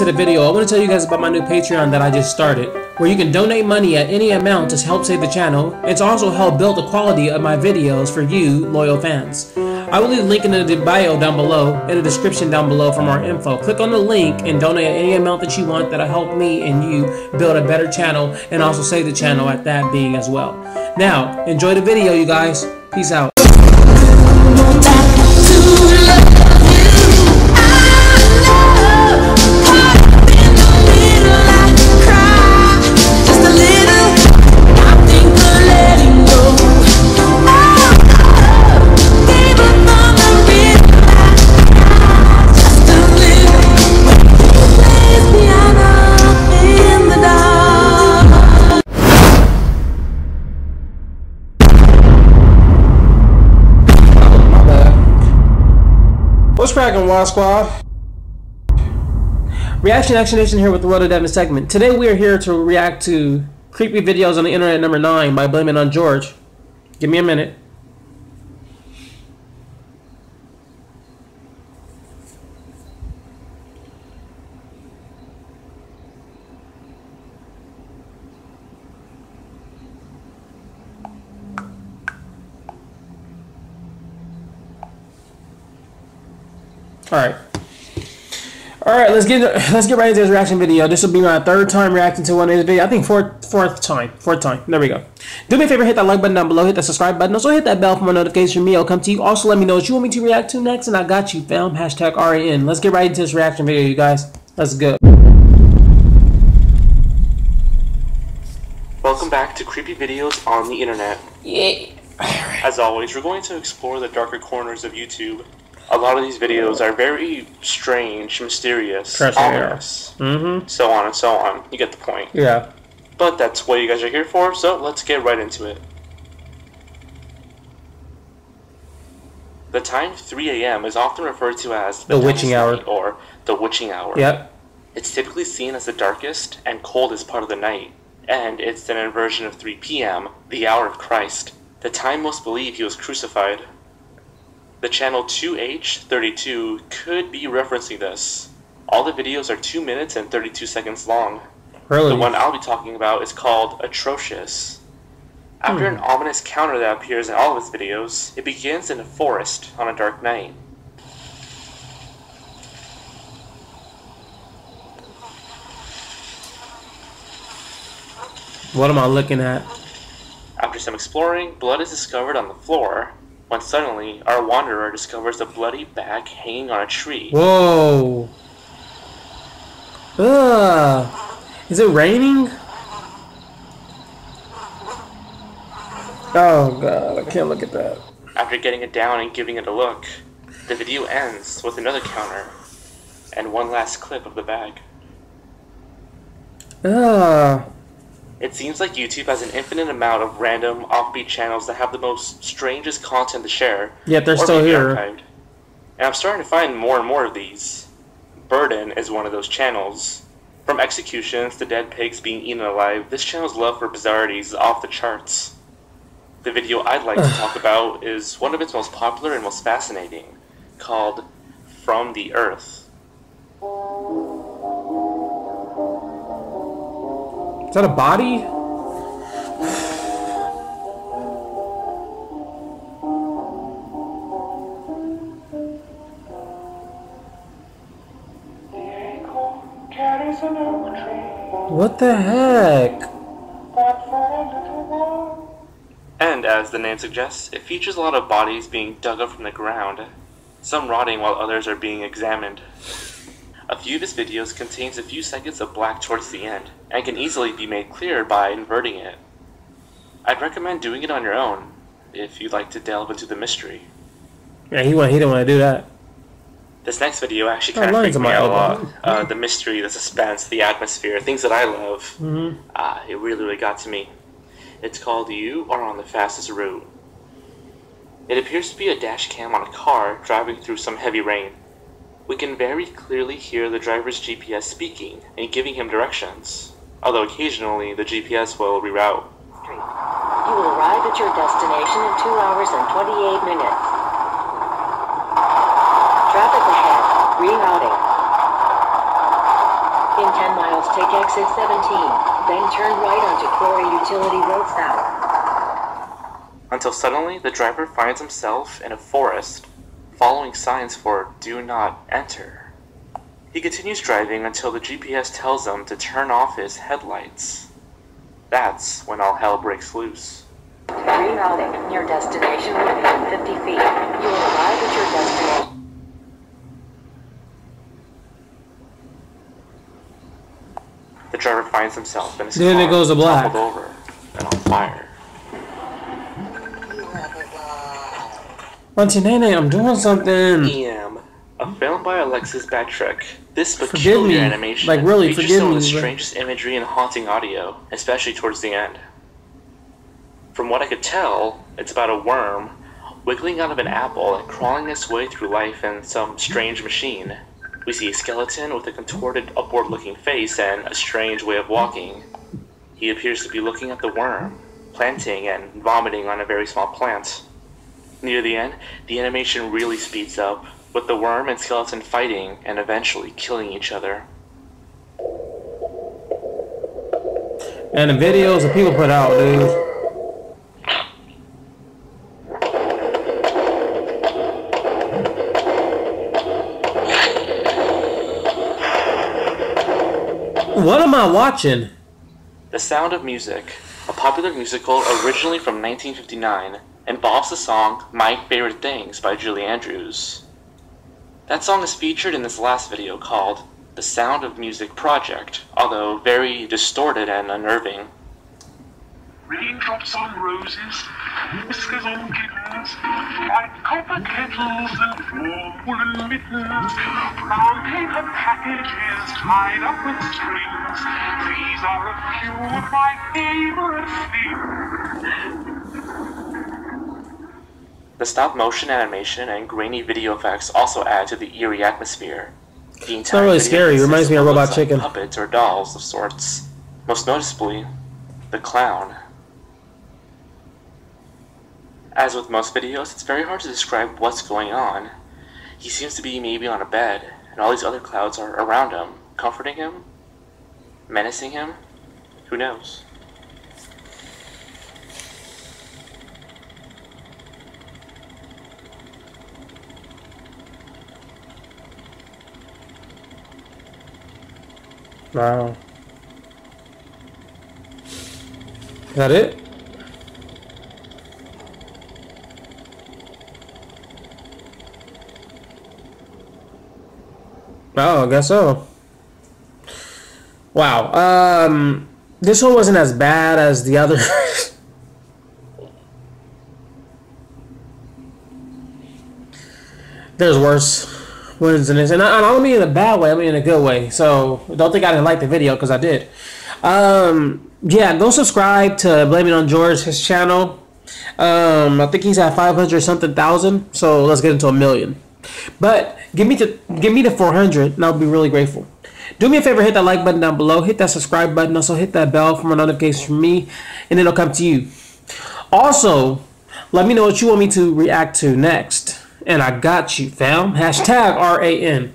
into the video, I want to tell you guys about my new Patreon that I just started, where you can donate money at any amount to help save the channel, to also help build the quality of my videos for you, loyal fans. I will leave a link in the bio down below, in the description down below for more info. Click on the link and donate any amount that you want that'll help me and you build a better channel, and also save the channel at that being as well. Now, enjoy the video, you guys. Peace out. What's cracking, Wild Squad? Reaction Action Nation here with the Road to Devin segment. Today we are here to react to creepy videos on the internet number 9 by Blame It on George. Give me a minute. All right. All right, let's get let's get right into this reaction video. This will be my third time reacting to one of these videos. I think fourth fourth time, fourth time. There we go. Do me a favor, hit that like button down below, hit that subscribe button, also hit that bell for more notifications from me. I'll come to you. Also, let me know what you want me to react to next, and I got you, fam. Hashtag RAN. Let's get right into this reaction video, you guys. Let's go. Welcome back to Creepy Videos on the Internet. Yeah. As always, we're going to explore the darker corners of YouTube. A lot of these videos are very strange, mysterious, Trust ominous, Mm-hmm. so on and so on. You get the point. Yeah. But that's what you guys are here for, so let's get right into it. The time 3 a.m. is often referred to as The witching hour. or the witching hour. Yep. It's typically seen as the darkest and coldest part of the night, and it's an inversion of 3 p.m., the hour of Christ, the time most believe he was crucified. The channel 2H32 could be referencing this. All the videos are 2 minutes and 32 seconds long. Really. The one I'll be talking about is called Atrocious. After an hmm. ominous counter that appears in all of his videos, it begins in a forest on a dark night. What am I looking at? After some exploring, blood is discovered on the floor, when suddenly our wanderer discovers a bloody bag hanging on a tree. Whoa. Ugh. Is it raining? Oh god, I can't look at that. After getting it down and giving it a look, the video ends with another counter and one last clip of the bag. Ugh. It seems like YouTube has an infinite amount of random, offbeat channels that have the most strangest content to share. Yet they're still here. archived. And I'm starting to find more and more of these. Burden is one of those channels. From executions to dead pigs being eaten alive, this channel's love for bizarrities is off the charts. The video I'd like to talk about is one of its most popular and most fascinating, called From the Earth. Is that a body? What the heck? And as the name suggests, it features a lot of bodies being dug up from the ground, some rotting while others are being examined. A few of his videos contains a few seconds of black towards the end, and can easily be made clearer by inverting it. I'd recommend doing it on your own, if you'd like to delve into the mystery. Yeah, he want he didn't want to do that. This next video actually kind of freaked me out a lot. Uh, the mystery, the suspense, the atmosphere, things that I love. hmm Ah, it really, really got to me. It's called You Are on the Fastest Route. It appears to be a dash cam on a car driving through some heavy rain. We can very clearly hear the driver's GPS speaking and giving him directions, although occasionally the GPS will reroute. You will arrive at your destination in 2 hours and 28 minutes. Traffic ahead. Rerouting. In 10 miles, take exit 17, then turn right onto Quarry Utility Road South. Until suddenly, the driver finds himself in a forest, following signs for do not enter. He continues driving until the GPS tells him to turn off his headlights. That's when all hell breaks loose. Rerouting. Your destination will be 50 feet. You will arrive at your destination. The driver finds himself in his Then car, it goes to black. toppled over and on fire. Auntie Nene, I'm doing something. EM, a film by Alexis Batrick. This Forgive peculiar me. animation Like, really, features some of me, the but- strangest imagery and haunting audio, especially towards the end. From what I could tell, it's about a worm wiggling out of an apple and crawling its way through life in some strange machine. We see a skeleton with a contorted upward-looking face and a strange way of walking. He appears to be looking at the worm, planting and vomiting on a very small plant. Near the end, the animation really speeds up, with the worm and skeleton fighting and eventually killing each other. And the videos that people put out, dude. What am I watching? The Sound of Music, a popular musical originally from 1959, involves the song My Favorite Things by Julie Andrews. That song is featured in this last video called The Sound of Music Project, although very distorted and unnerving. Raindrops on roses, whiskers on kittens, white copper kettles and warm woolen mittens, brown paper packages tied up with strings. These are a few of my favorite things. The stop motion animation and grainy video effects also add to the eerie atmosphere. The entire really scary. It reminds me of Robot looks like Chicken. Puppets or dolls of sorts. Most noticeably, the clown. As with most videos, it's very hard to describe what's going on. He seems to be maybe on a bed, and all these other clouds are around him, comforting him, menacing him. Who knows? Wow. Is that it? Oh, I guess so. Wow. Um, this one wasn't as bad as the other. There's worse this, and I, I don't mean in a bad way. I mean in a good way. So don't think I didn't like the video because I did. Um, yeah, go subscribe to Blame It on George, his channel. Um, I think he's at 500 something thousand. So let's get into a million. But give me to give me the 400, and I'll be really grateful. Do me a favor, hit that like button down below, hit that subscribe button, also hit that bell for more notifications from me, and it'll come to you. Also, let me know what you want me to react to next. And I got you, fam. Hashtag R-A-N.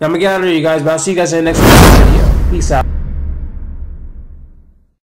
Now I'm gonna get out of here, you guys, but I'll see you guys in the next video. Peace out.